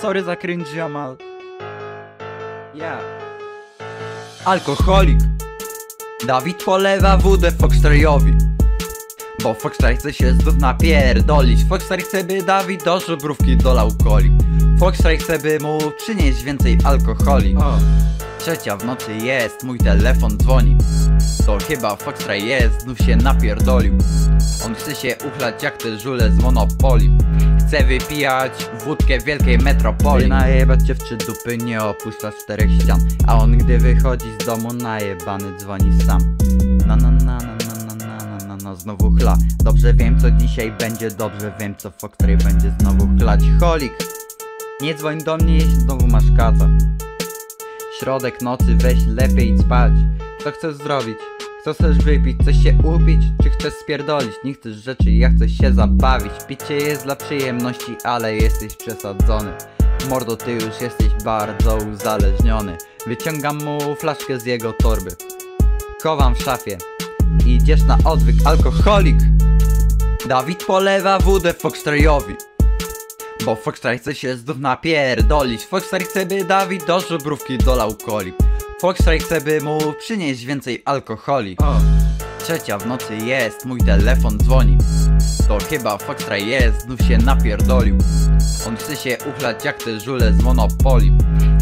Sorry za cringe, Jamal. Ja. Alkoholik. Dawid polewa wódę Foxtrayowi. Bo Foxtray chce się znów napierdolić Foxtray chce by Dawid do żubrówki dolał coli Foxtray chce by mu przynieść więcej alkoholi Trzecia w nocy jest, mój telefon dzwoni. To chyba Foxtray jest, znów się napierdolił. On chce się uchlać jak te żule z Monopoli. Chce wypijać wódkę wielkiej metropolii. Najebać cię w trzy dupy, nie opuszcza czterech ścian. A on gdy wychodzi z domu najebany dzwoni sam. Na na na na na na na na na na znowu chla. Dobrze wiem co dzisiaj będzie, dobrze wiem co Foxtray będzie znowu chlać. Holik Nie dzwoń do mnie jeśli znowu masz kaca Środek nocy, weź lepiej spać Co chcesz zrobić? Co chcesz wypić? Chcesz się upić? Czy chcesz spierdolić? Nie chcesz rzeczy, ja chcę się zabawić Picie jest dla przyjemności, ale jesteś przesadzony Mordo, ty już jesteś bardzo uzależniony Wyciągam mu flaszkę z jego torby Chowam w szafie Idziesz na odwyk, alkoholik Dawid polewa wódę Foxtrayowi bo Foxtray chce się znów napierdolić. Foxtray chce by Dawid do żubrówki dolał coli. Foxtray chce by mu przynieść więcej alkoholi. Trzecia w nocy jest, mój telefon dzwoni. To chyba Foxtray jest, znów się napierdolił. On chce się uchlać jak te żule z Monopoli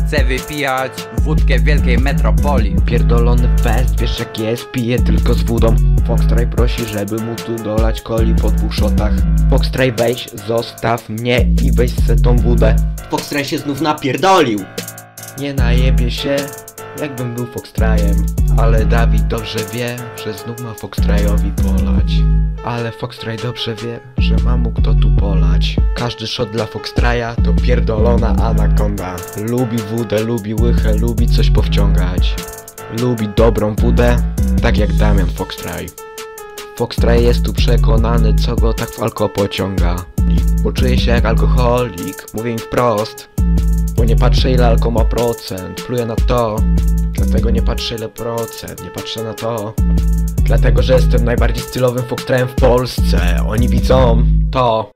Chce wypijać wódkę w wielkiej metropolii. Pierdolony fest, wiesz jak jest, piję tylko z wodą Foxtray prosi, żeby mu tu dolać coli po dwóch shotach. Foxtray weź, zostaw mnie i weź se tą wódę. Foxtray się znów napierdolił. Nie najebie się, jakbym był Foxtrayem Ale Dawid dobrze wie, że znów ma Foxtrayowi polać. Ale Foxtray dobrze wie, że ma mu kto tu polać. Każdy shot dla Foxtraya to pierdolona anakonda. Lubi wódę, lubi łychę, lubi coś powciągać. Lubi dobrą wódę, tak jak Damian Foxtray. Foxtray jest tu przekonany, co go tak w alko pociąga. Bo czuje się jak alkoholik, mówię im wprost nie patrzę ile alko ma procent, pluję na to Dlatego nie patrzę ile procent, nie patrzę na to Dlatego, że jestem najbardziej stylowym Foxtrayem w Polsce. Oni widzą to